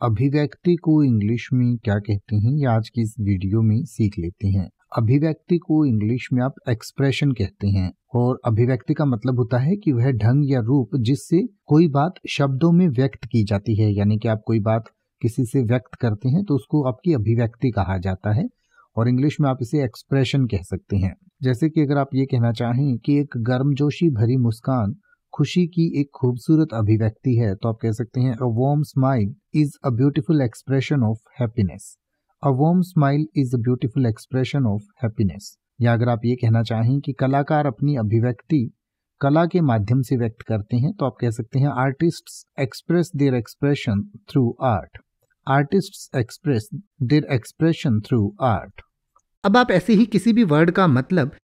अभिव्यक्ति को इंग्लिश में क्या कहते हैं? ये आज की इस वीडियो में सीख लेते हैं। अभिव्यक्ति को इंग्लिश में आप एक्सप्रेशन कहते हैं और अभिव्यक्ति का मतलब होता है कि वह ढंग या रूप जिससे कोई बात शब्दों में व्यक्त की जाती है, यानी कि आप कोई बात किसी से व्यक्त करते हैं तो उसको आपकी अभिव्यक्ति कहा जाता है और इंग्लिश में आप इसे एक्सप्रेशन कह सकते हैं। जैसे कि अगर आप ये कहना चाहें कि एक गर्मजोशी भरी मुस्कान खुशी की एक खूबसूरत अभिव्यक्ति है तो आप कह सकते हैं a warm smile is a beautiful expression of happiness a warm smile is a beautiful expression of happiness या अगर आप ये कहना चाहें कि कलाकार अपनी अभिव्यक्ति कला के माध्यम से व्यक्त करते हैं तो आप कह सकते हैं artist express their expression through art artist express their expression through art अब आप ऐसे ही किसी भी वर्ड का मतलब